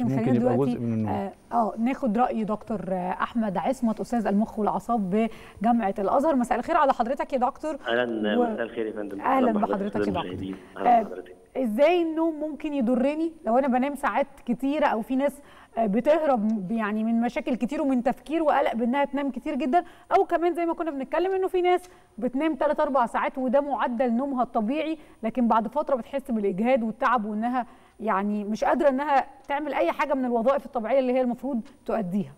ممكن خلينا يبقى دلوقتي جزء من النوم. آه آه، ناخد رأي دكتور آه، أحمد عصمت أستاذ المخ والأعصاب بجامعة الأزهر. مساء الخير على حضرتك يا دكتور. أهلا و- مساء الخير يا فندم. أهلاً بحضرتك يا دكتور. آه، أهلا إزاي النوم ممكن يضرني؟ لو أنا بنام ساعات كتيرة أو في ناس آه، بتهرب يعني من مشاكل كتير ومن تفكير وقلق بإنها تنام كتير جدا أو كمان زي ما كنا بنتكلم إنه في ناس بتنام 3 4 ساعات وده معدل نومها الطبيعي لكن بعد فترة بتحس بالإجهاد والتعب وإنها يعني مش قادرة إنها تعمل أي حاجة من الوظائف الطبيعية اللي هي المفروض تؤديها.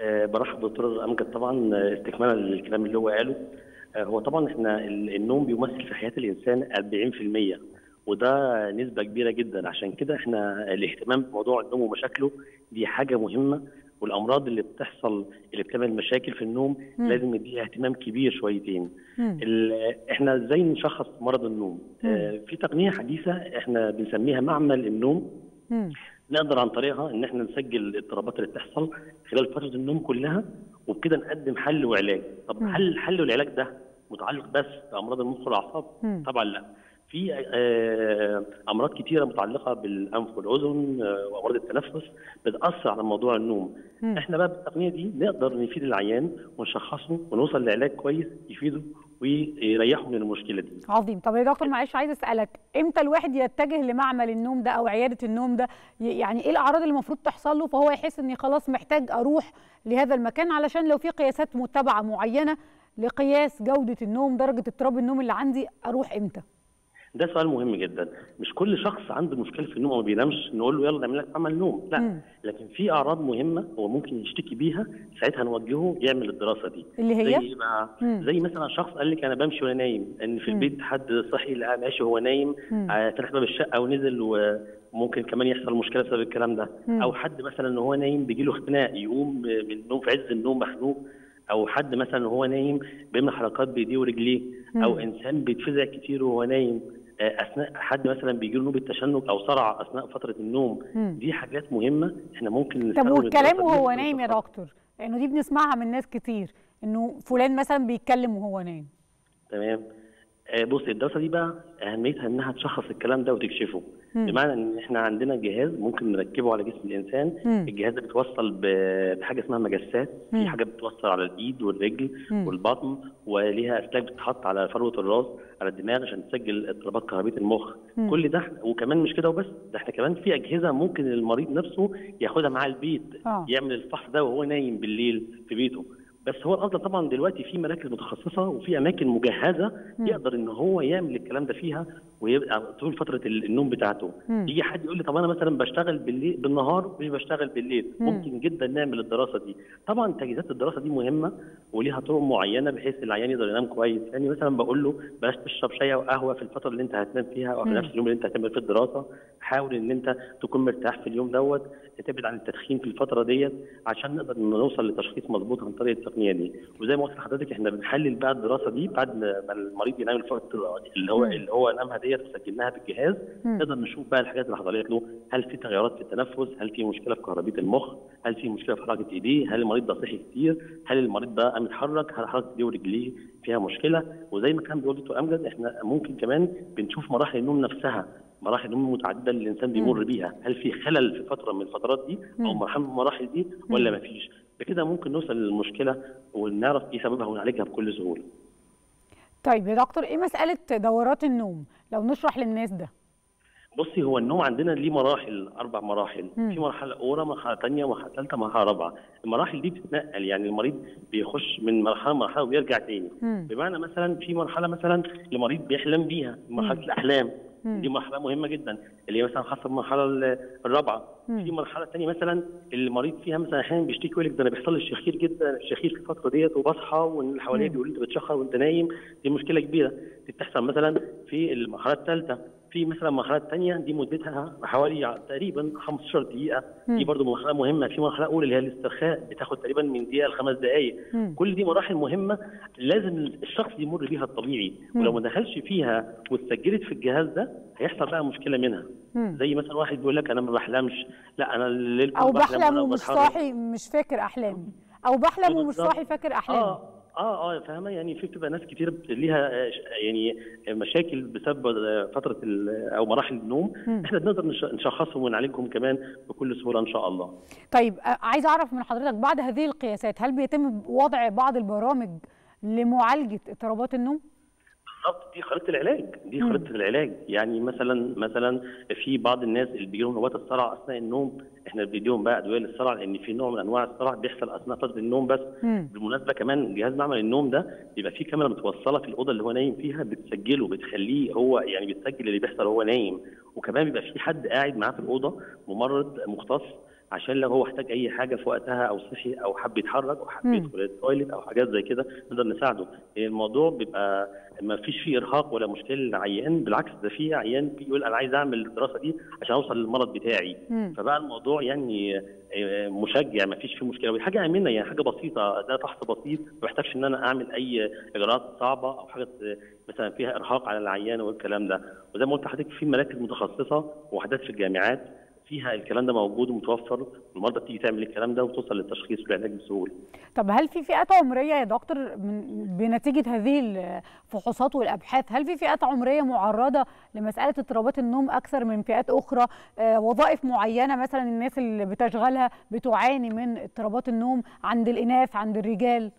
آه، برحب بالدكتور أمجد طبعا آه، استكمالا للكلام اللي هو قاله. آه، هو طبعا إحنا ال- النوم بيمثل في حياة الإنسان 40% وده نسبة كبيرة جدا. عشان كده إحنا الاهتمام بموضوع النوم ومشاكله دي حاجة مهمة. والأمراض اللي بتحصل اللي بتعمل مشاكل في النوم مم. لازم نديها اهتمام كبير شويتين إحنا إزاي نشخص مرض النوم آه، في تقنية حديثة إحنا بنسميها معمل النوم مم. نقدر عن طريقها إن إحنا نسجل الاضطرابات اللي بتحصل خلال فترة النوم كلها وبكده نقدم حل وعلاج طب مم. هل الحل والعلاج ده متعلق بس بأمراض المخ والاعصاب. طبعا لا في آه، أمراض كتيرة متعلقة بالأنف والأذن آه، وأمراض التنفس بتأثر على موضوع النوم. مم. إحنا بقى بالتقنية دي نقدر نفيد العيان ونشخصه ونوصل لعلاج كويس يفيده ويريحه من المشكلة دي. عظيم. طب يا دكتور معلش عايز أسألك إمتى الواحد يتجه لمعمل النوم ده أو عيادة النوم ده؟ يعني إيه الأعراض اللي المفروض تحصل له فهو يحس إني خلاص محتاج أروح لهذا المكان علشان لو في قياسات متبعه معينة لقياس جودة النوم درجة اضطراب النوم اللي عندي أروح إمتى؟ ده سؤال مهم جدا مش كل شخص عنده مشكلة في النوم أو ما بينامش نقول له يلا نعمل لك عمل نوم لا مم. لكن في أعراض مهمة هو ممكن يشتكي بيها ساعتها نوجهه يعمل الدراسة دي اللي زي هي إيه بقى. زي مثلا شخص قال لك أنا بمشي وأنا نايم إن في. البيت حد صحي لقى ماشي وهو نايم مم. آه، فتح باب الشقة ونزل وممكن كمان يحصل مشكلة بسبب الكلام ده مم. أو حد مثلا وهو نايم بيجي له اختناق يقوم من النوم في عز النوم مخنوق أو حد مثلا وهو نايم بيعمل حركات بإيديه ورجليه أو. إنسان بيتفزع كتير وهو نايم أثناء حد مثلا بيجي له نوبه تشنج أو صرع أثناء فترة النوم مم. دي حاجات مهمة إحنا ممكن طب والكلام وهو نايم يا. دكتور لأنه دي بنسمعها من ناس كتير إنه فلان مثلا بيتكلم وهو نايم تمام بص الدراسه دي بقى أهميتها إنها تشخص الكلام ده وتكشفه مم. بمعنى إن إحنا عندنا جهاز ممكن نركبه على جسم الإنسان مم. الجهاز ده بيتوصل بحاجة اسمها مجسات مم. في حاجة بتوصل على الإيد والرجل مم. والبطن وليها أسلاك بتتحط على فروة الراس على الدماغ عشان تسجل اضطرابات كهربية المخ مم. كل ده وكمان مش كده وبس ده إحنا كمان في أجهزة ممكن المريض نفسه ياخدها معاه البيت آه. يعمل الفحص ده وهو نايم بالليل في بيته بس هو الافضل طبعا دلوقتي في مراكز متخصصة وفي أماكن مجهزة مم. يقدر إن هو يعمل الكلام ده فيها ويبقى طول فترة ال- النوم بتاعته. يجي حد يقول لي طب أنا مثلا بشتغل بالليل بالنهار مش بشتغل بالليل مم. ممكن جدا نعمل الدراسة دي طبعا تجهيزات الدراسة دي مهمة وليها طرق معينة بحيث العيان يقدر ينام كويس يعني مثلا بقول له بلاش تشرب شاي وقهوه في الفترة اللي أنت هتنام فيها أو في. نفس اليوم اللي أنت هتعمل فيه الدراسة حاول إن أنت تكون مرتاح في اليوم دوت تبعد عن التدخين في الفترة ديت عشان نقدر نوصل لتشخيص مظبوط عن طريق التقنية دي. وزي ما قلت لحضرتك إحنا بنحلل بقى الدراسة دي بعد ما المريض ينام الفترة اللي هو. اللي هو نامها ديت وسجلناها بالجهاز. نقدر نشوف بقى الحاجات اللي حصلت له هل في تغيرات في التنفس؟ هل في مشكلة في كهربية المخ؟ هل في مشكلة في حركة إيديه؟ هل المريض ده صحي كتير؟ هل المريض ده قام يتحرك؟ هل حركة إيديه ورجليه فيها مشكلة؟ وزي ما كان بيقول دكتور أمجد إحنا ممكن كمان بنشوف مراحل النوم نفسها. مراحل النوم متعددة اللي الإنسان بيمر بيها. هل في خلل في فترة من الفترات دي؟ أو. مرحله من المراحل دي؟ ولا ما فيش بكده ممكن نوصل للمشكلة ونعرف إيه سببها ونعالجها بكل سهولة. طيب يا دكتور إيه مسألة دورات النوم؟ لو نشرح للناس ده. بصي هو النوم عندنا ليه مراحل أربع مراحل. مم. في مرحلة أولى مرحلة ثانية مرحلة ثالثه مرحلة رابعة. المراحل دي بتتنقل يعني المريض بيخش من مرحلة لمرحلة وبيرجع تاني. مم. بمعنى مثلا في مرحلة مثلا المريض بيحلم بيها مرحلة مم. الأحلام. دي مرحلة مهمة جدا اللي هي مثلا خاصه بالمرحله ال- الرابعة. في مرحلة ثانية مثلا المريض فيها مثلا أحيانا بيشتكي يقول لك ده أنا بيحصل لي الشخير جدا الشخير في الفترة ديت وبصحى واللي حواليا مم. بيقولوا لي أنت بتشخر وأنت نايم دي مشكلة كبيرة دي بتحصل مثلا في المرحلة الثالثه في مثلا مرحلة ثانية دي مدتها حوالي تقريبا 15 دقيقة مم. دي برضو مرحلة مهمة في مرحلة أولى اللي هي الاسترخاء بتاخد تقريبا من دقيقة لخمس دقائق مم. كل دي مراحل مهمة لازم الشخص يمر بيها الطبيعي مم. ولو ما دخلش فيها واتسجلت في الجهاز ده هيحصل بقى مشكلة منها مم. زي مثلا واحد بيقول لك أنا ما بحلمش لا أنا الليل أو بحلم ومش. صاحي مش فاكر أحلامي أو بحلم ومش. صاحي فاكر أحلامي آه آه آه فاهمة؟ يعني في بتبقى ناس كتير ليها آه، يعني مشاكل بسبب آه، فترة ال- أو مراحل النوم. مم. إحنا بنقدر نش- نشخصهم ونعالجهم كمان بكل سهولة إن شاء الله. طيب آه، عايزة أعرف من حضرتك بعد هذه القياسات هل بيتم وضع بعض البرامج لمعالجة اضطرابات النوم؟ بالظبط دي خريطة العلاج دي. خريطة العلاج يعني مثلا مثلا في بعض الناس اللي بيجيلهم نوبات الصرع أثناء النوم إحنا بنديهم بقى أدوية للصرع لأن في نوع من أنواع الصرع بيحصل أثناء فترة النوم بس مم. بالمناسبة كمان جهاز معمل النوم ده بيبقى فيه كاميرا متوصلة في الأوضة اللي هو نايم فيها بتسجله بتخليه هو يعني بتسجل اللي بيحصل وهو نايم وكمان بيبقى في حد قاعد معاه في الأوضة ممرض مختص عشان لو هو احتاج أي حاجة في وقتها أو صحي أو حب يتحرك أو حب. يدخل التويليت أو حاجات زي كده نقدر نساعده. الموضوع بيبقى ما فيش فيه إرهاق ولا مشكلة للعيان بالعكس ده في عيان بيقول أنا عايز أعمل الدراسة دي عشان أوصل للمرض بتاعي. مم. فبقى الموضوع يعني آه، مشجع ما فيش فيه مشكلة. ودي حاجة آمنة يعني حاجة بسيطة ده فحص بسيط ما بحتاجش إن أنا أعمل أي إجراءات صعبة أو حاجة آه، مثلا فيها إرهاق على العيان والكلام ده. وزي ما قلت لحضرتك في مراكز متخصصة ووحدات في الجامعات. فيها الكلام ده موجود ومتوفر والمرضى بتيجي تعمل الكلام ده وتوصل للتشخيص والعلاج بسهولة. طب هل في فئات عمرية يا دكتور بنتيجة هذه الفحوصات والأبحاث هل في فئات عمرية معرضة لمسألة اضطرابات النوم أكثر من فئات أخرى؟ آه، وظائف معينة مثلا الناس اللي بتشغلها بتعاني من اضطرابات النوم عند الإناث عند الرجال؟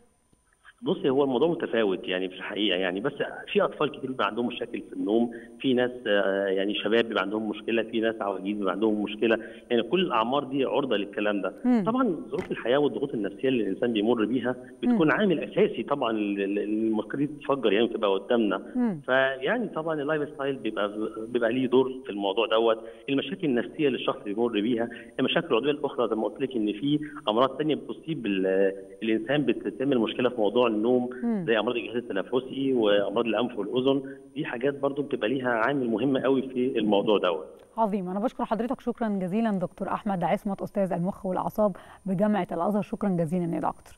بصي هو الموضوع متفاوت يعني في الحقيقة يعني بس في أطفال كتير بيبقى عندهم مشاكل في النوم في ناس آه، يعني شباب بيبقى عندهم مشكلة في ناس عواجيز بيبقى عندهم مشكلة يعني كل الأعمار دي عرضة للكلام ده مم. طبعا ظروف الحياة والضغوط النفسية اللي الإنسان بيمر بيها بتكون عامل أساسي طبعا ال- ال- المشكلة دي تتفجر يعني وتبقى قدامنا مم. فيعني طبعا ال life style بيبقى بيبقى ليه دور في الموضوع دوت المشاكل النفسية اللي الشخص بيمر بيها المشاكل العضوية الأخرى زي ما قلت لك إن في أمراض ثانية بتصيب ال- الإنسان بتتم المشكلة في موضوع النوم. زي أمراض الجهاز التنفسي وأمراض الأنف والأذن. دي حاجات برضو بتبقى ليها عامل مهم قوي في الموضوع دوت. عظيم. أنا بشكر حضرتك. شكرا جزيلا دكتور أحمد عصمت أستاذ المخ والأعصاب بجامعة الأزهر. شكرا جزيلا يا دكتور.